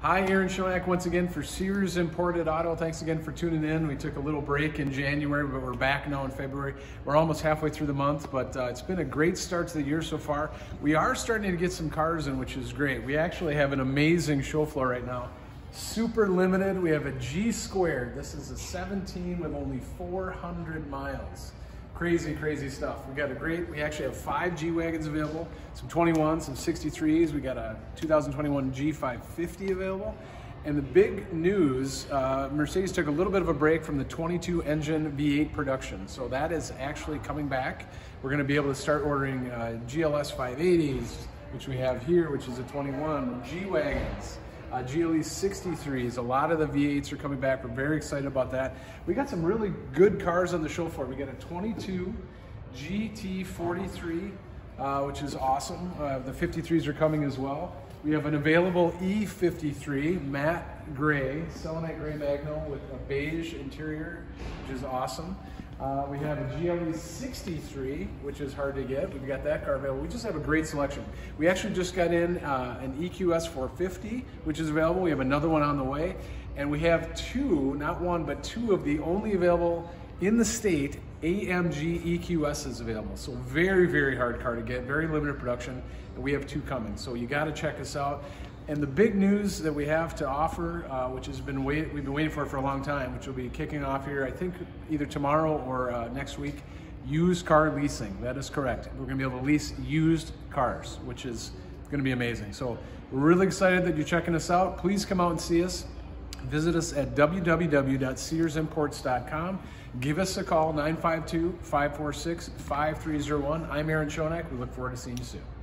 Hi, Aaron Schoenack once again for Sears Imported Auto. Thanks again for tuning in. We took a little break in January, but we're back now in February. We're almost halfway through the month, but uh, it's been a great start to the year so far. We are starting to get some cars in, which is great. We actually have an amazing show floor right now. Super limited. We have a G squared. This is a 17 with only 400 miles crazy, crazy stuff. We got a great, we actually have five G-Wagons available, some 21s, some 63s. We got a 2021 G550 available. And the big news, uh, Mercedes took a little bit of a break from the 22 engine V8 production. So that is actually coming back. We're gonna be able to start ordering uh, GLS 580s, which we have here, which is a 21, G-Wagons, uh, GLE 63s. A lot of the V8s are coming back. We're very excited about that. We got some really good cars on the show floor. We got a 22 GT43, uh, which is awesome. Uh, the 53s are coming as well. We have an available E53 matte gray, selenite gray magno with a beige interior, which is awesome. Uh, we have a GLE 63, which is hard to get. We've got that car available. We just have a great selection. We actually just got in uh, an EQS 450, which is available. We have another one on the way. And we have two, not one, but two of the only available in the state AMG EQS is available. So very, very hard car to get, very limited production. And we have two coming. So you gotta check us out. And the big news that we have to offer, uh, which has been wait, we've been waiting for for a long time, which will be kicking off here, I think either tomorrow or uh, next week, used car leasing. That is correct. We're going to be able to lease used cars, which is going to be amazing. So we're really excited that you're checking us out. Please come out and see us. Visit us at www.searsimports.com. Give us a call, 952 546 5301. I'm Aaron Schoenack. We look forward to seeing you soon.